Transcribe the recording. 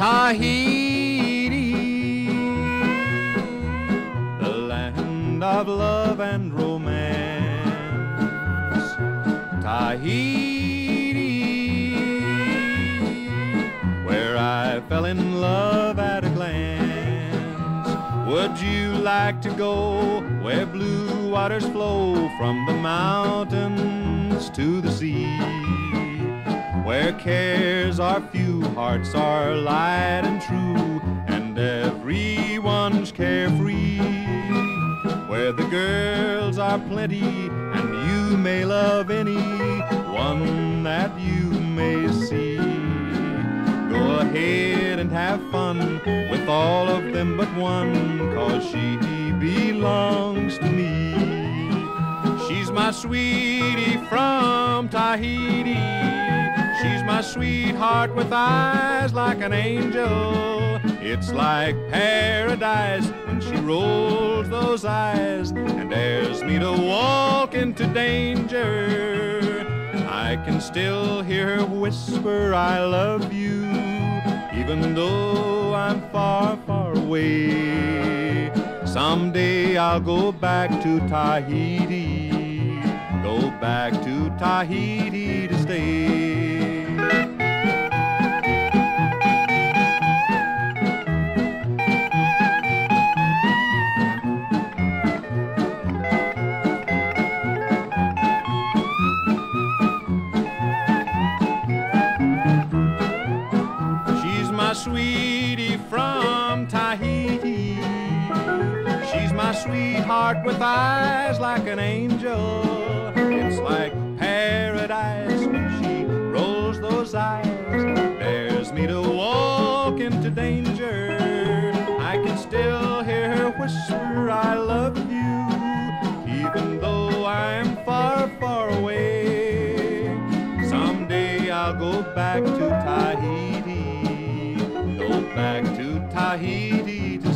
Tahiti, the land of love and romance. Tahiti, where I fell in love at a glance. Would you like to go where blue waters flow from the mountains to the sea? Where cares are few, hearts are light and true, and everyone's carefree. Where the girls are plenty, and you may love any one that you may see. Go ahead and have fun with all of them but one, cause she belongs to me. She's my sweetie from Tahiti. She's my sweetheart with eyes like an angel. It's like paradise when she rolls those eyes and dares me to walk into danger. I can still hear her whisper, I love you, even though I'm far, far away. Someday I'll go back to Tahiti, go back to Tahiti to stay. Sweetheart with eyes like an angel. It's like paradise when she rolls those eyes. Dares me to walk into danger. I can still hear her whisper, I love you, even though I'm far, far away. Someday I'll go back to Tahiti, go back to Tahiti to